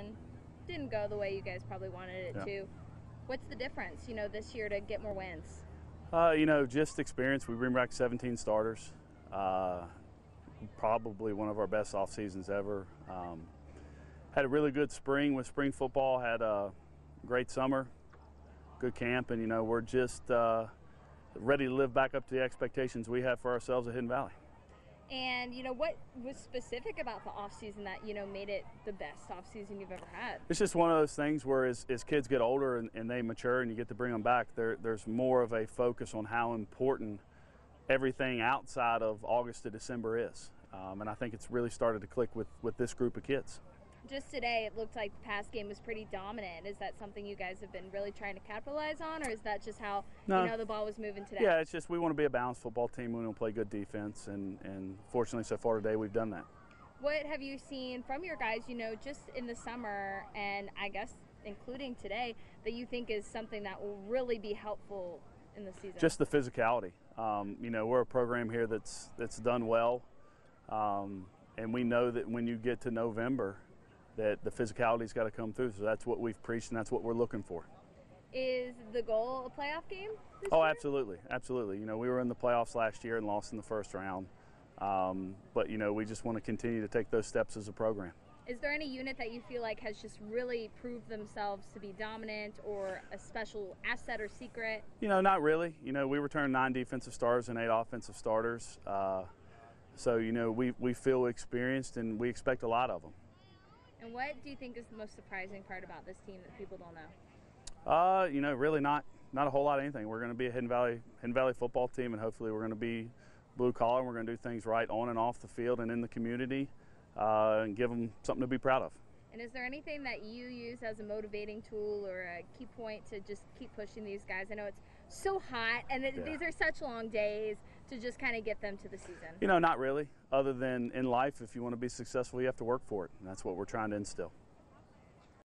season didn't go the way you guys probably wanted it Yeah. to. What's the difference, you know, this year to get more wins? Uh, you know, just experience. We bring back 17 starters. Uh, probably one of our best off seasons ever. Um, had a really good spring with spring football. Had a great summer, good camp, and you know we're just uh, ready to live back up to the expectations we have for ourselves at Hidden Valley. And you know what was specific about the off season that you know made it the best off season you've ever had? It's just one of those things where as, as kids get older and, and they mature and you get to bring them back, there, there's more of a focus on how important everything outside of August to December is. Um, and I think it's really started to click with, with this group of kids. Just today, it looked like the pass game was pretty dominant. Is that something you guys have been really trying to capitalize on, or is that just how No. you know the ball was moving today? Yeah, it's just we want to be a balanced football team. We want to play good defense, and, and fortunately, so far today, we've done that. What have you seen from your guys, you know, just in the summer and I guess including today, that you think is something that will really be helpful in the season? Just the physicality. Um, you know, we're a program here that's that's done well, um, and we know that when you get to November, that the physicality's got to come through. So that's what we've preached, and that's what we're looking for. is the goal a playoff game? Oh, year? absolutely, absolutely. You know, we were in the playoffs last year and lost in the first round, um, but you know, we just want to continue to take those steps as a program. Is there any unit that you feel like has just really proved themselves to be dominant or a special asset or secret? You know, not really. You know, we returned nine defensive stars and eight offensive starters. Uh, so, you know, we, we feel experienced and we expect a lot of them. And what do you think is the most surprising part about this team that people don't know? Uh, you know, really not not a whole lot of anything. We're going to be a Hidden Valley Hidden Valley football team, and hopefully, we're going to be blue collar. and We're going to do things right on and off the field and in the community, uh, and give them something to be proud of. And is there anything that you use as a motivating tool or a key point to just keep pushing these guys? I know it's so hot and Yeah. these are such long days to just kind of get them to the season. You know, not really. Other than in life, if you want to be successful, you have to work for it, and that's what we're trying to instill.